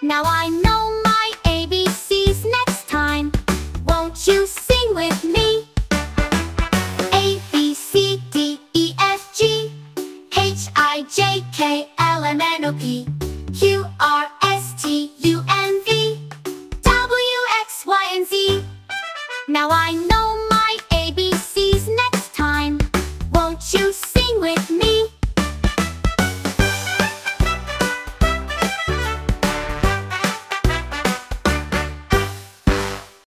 Now I know my ABCs next time. Won't you sing with me? A, B, C, D, E, F, G, H, I, J, K, L, M, N, O, P, Q, R, S, T, U, N, V, W, X, Y, and Z. Now I know